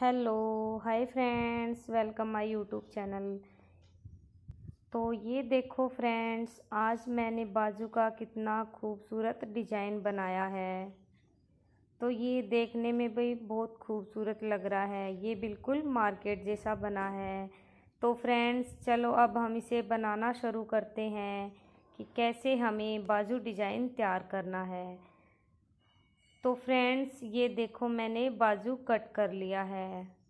Hello, hi friends, welcome my YouTube channel. तो ये देखो फ्रेंड्स, आज मैंने बाजू का कितना खूबसूरत डिज़ाइन बनाया है। तो ये देखने में भी बहुत खूबसूरत लग रहा है, ये बिल्कुल मार्केट जैसा बना है। तो फ्रेंड्स, चलो अब हम इसे बनाना शुरू करते हैं कि कैसे हमें बाजू डिज़ाइन तैयार करना है। तो फ्रेंड्स, ये देखो मैंने बाजू कट कर लिया है।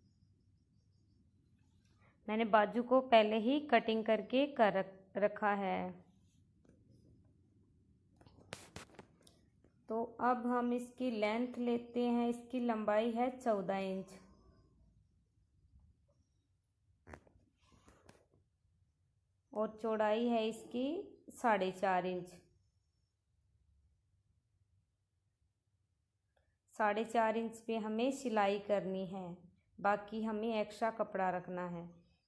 मैंने बाजू को पहले ही कटिंग करके कर रखा है। तो अब हम इसकी लेंथ लेते हैं। इसकी लंबाई है चौदह इंच। और चौड़ाई है इसकी साढ़े चार इंच। साढ़े चार इंच पे हमें सिलाई करनी है। बाकी हमें एक्स्ट्रा कपड़ा रखना है।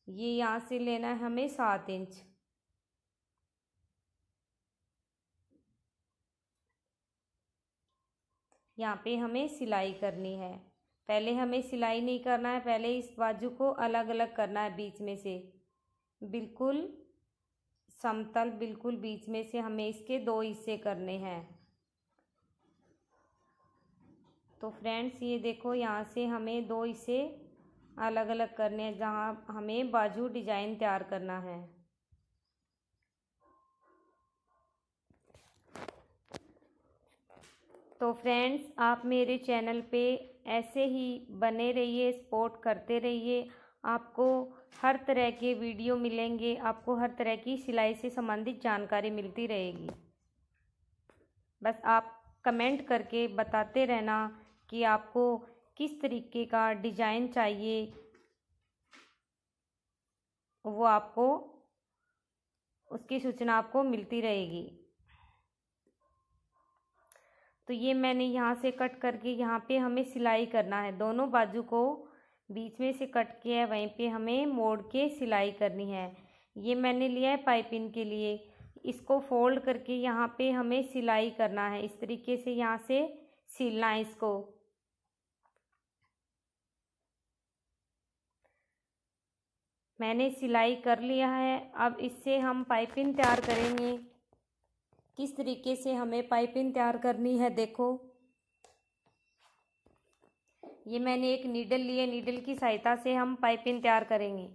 ये यहाँ से लेना है हमें सात इंच। यहाँ पे हमें सिलाई करनी है। पहले हमें सिलाई नहीं करना है, पहले इस बाजू को अलग अलग करना है बीच में से। बिल्कुल समतल, बिल्कुल बीच में से हमें इसके दो हिस्से करने हैं। तो फ्रेंड्स, ये देखो, यहाँ से हमें दो इसे अलग अलग करने हैं, जहाँ हमें बाजू डिज़ाइन तैयार करना है। तो फ्रेंड्स, आप मेरे चैनल पे ऐसे ही बने रहिए, सपोर्ट करते रहिए। आपको हर तरह के वीडियो मिलेंगे, आपको हर तरह की सिलाई से संबंधित जानकारी मिलती रहेगी। बस आप कमेंट करके बताते रहना कि आपको किस तरीके का डिज़ाइन चाहिए, वो आपको, उसकी सूचना आपको मिलती रहेगी। तो ये मैंने यहाँ से कट करके यहाँ पे हमें सिलाई करना है। दोनों बाजू को बीच में से कट किया है, वहीं पे हमें मोड़ के सिलाई करनी है। ये मैंने लिया है पाइपिंग के लिए। इसको फोल्ड करके यहाँ पे हमें सिलाई करना है। इस तरीके से यहाँ से सिलना है इसको। मैंने सिलाई कर लिया है। अब इससे हम पाइपिंग तैयार करेंगे। किस तरीके से हमें पाइपिंग तैयार करनी है देखो। ये मैंने एक नीडल लिए, नीडल की सहायता से हम पाइपिंग तैयार करेंगे।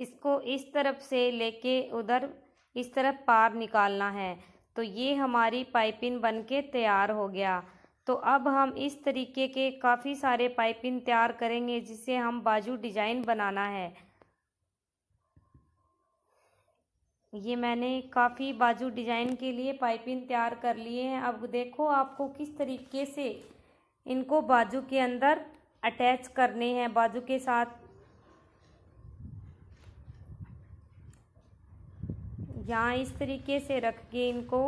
इसको इस तरफ़ से लेके उधर इस तरफ़ पार निकालना है। तो ये हमारी पाइपिंग बनके तैयार हो गया। तो अब हम इस तरीके के काफ़ी सारे पाइपिंग तैयार करेंगे, जिसे हम बाजू डिज़ाइन बनाना है। ये मैंने काफ़ी बाजू डिज़ाइन के लिए पाइपिंग तैयार कर लिए हैं। अब देखो आपको किस तरीके से इनको बाजू के अंदर अटैच करने हैं, बाजू के साथ। यहाँ इस तरीके से रख के इनको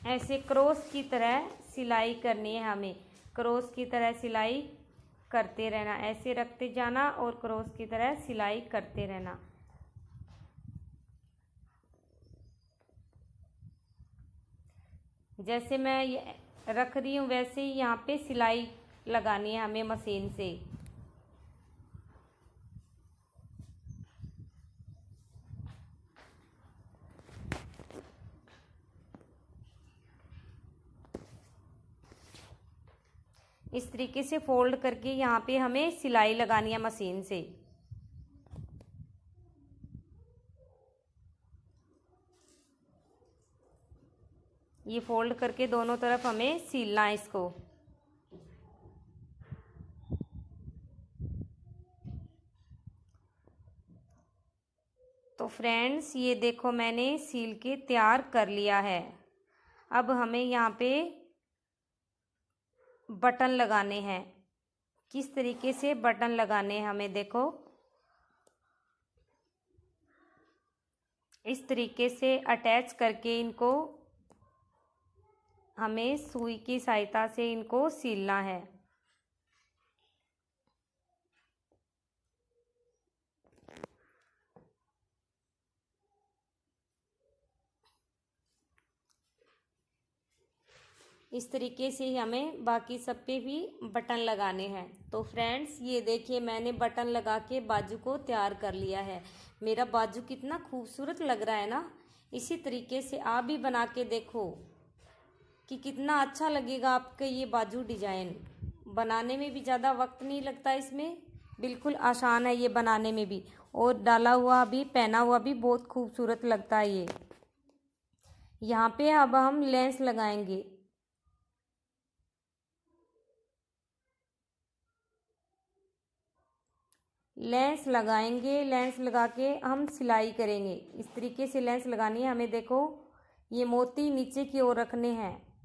ऐसे क्रॉस की तरह सिलाई करनी है हमें। क्रॉस की तरह सिलाई करते रहना, ऐसे रखते जाना और क्रॉस की तरह सिलाई करते रहना। जैसे मैं रख रही हूँ, वैसे ही यहाँ पे सिलाई लगानी है हमें मशीन से। इस तरीके से फोल्ड करके यहाँ पे हमें सिलाई लगानी है मशीन से। ये फोल्ड करके दोनों तरफ़ हमें सीलना है इसको। तो फ्रेंड्स, ये देखो मैंने सील के तैयार कर लिया है। अब हमें यहाँ पे बटन लगाने हैं। किस तरीके से बटन लगाने हमें देखो। इस तरीके से अटैच करके इनको हमें सुई की सहायता से इनको सीलना है। इस तरीके से ही हमें बाकी सब पे भी बटन लगाने हैं। तो फ्रेंड्स, ये देखिए, मैंने बटन लगा के बाजू को तैयार कर लिया है। मेरा बाजू कितना खूबसूरत लग रहा है ना। इसी तरीके से आप भी बना के देखो कि कितना अच्छा लगेगा आपके ये बाजू डिज़ाइन। बनाने में भी ज़्यादा वक्त नहीं लगता इसमें। बिल्कुल आसान है ये बनाने में भी। और डाला हुआ भी, पहना हुआ भी बहुत खूबसूरत लगता है ये। यहाँ पे अब हम लेंस लगाएँगे। लेंस लगाएँगे, लेंस लगा के हम सिलाई करेंगे। इस तरीके से लेंस लगानी है। हमें देखो, ये मोती नीचे की ओर रखने हैं।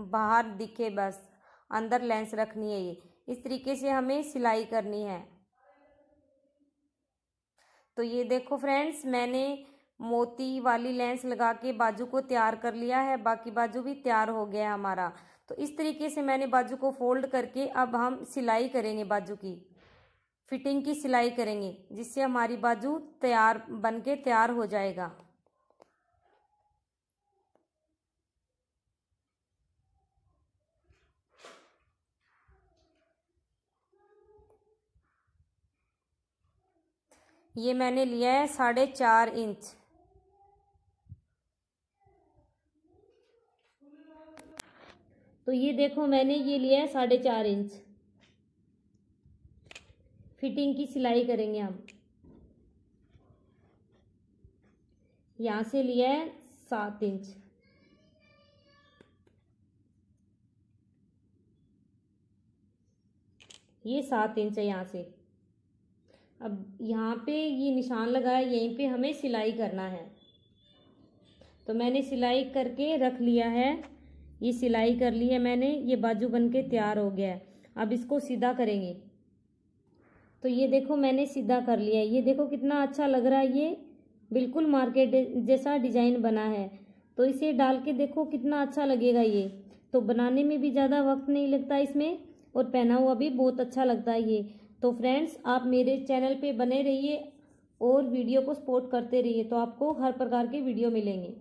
बाहर दिखे बस, अंदर लेंस रखनी है ये। इस तरीके से हमें सिलाई करनी है। तो ये देखो फ्रेंड्स, मैंने मोती वाली लेंस लगा के बाजू को तैयार कर लिया है। बाकी बाजू भी तैयार हो गया हमारा। तो इस तरीके से मैंने बाजू को फोल्ड करके अब हम सिलाई करेंगे बाजू की। फिटिंग की सिलाई करेंगे, जिससे हमारी बाजू तैयार बन के तैयार हो जाएगा। ये मैंने लिया है साढ़े चार इंच। तो ये देखो, मैंने ये लिया है साढ़े चार इंच। फिटिंग की सिलाई करेंगे हम। यहाँ से लिया है सात इंच। ये सात इंच है यहाँ से। अब यहाँ पे ये निशान लगाया यहीं पे हमें सिलाई करना है। तो मैंने सिलाई करके रख लिया है। ये सिलाई कर ली है मैंने, ये बाजू बन के तैयार हो गया है। अब इसको सीधा करेंगे। तो ये देखो मैंने सीधा कर लिया है। ये देखो कितना अच्छा लग रहा है। ये बिल्कुल मार्केट जैसा डिज़ाइन बना है। तो इसे डाल के देखो कितना अच्छा लगेगा ये। तो बनाने में भी ज़्यादा वक्त नहीं लगता इसमें और पहना हुआ भी बहुत अच्छा लगता है ये। तो फ्रेंड्स, आप मेरे चैनल पे बने रहिए और वीडियो को सपोर्ट करते रहिए तो आपको हर प्रकार के वीडियो मिलेंगे।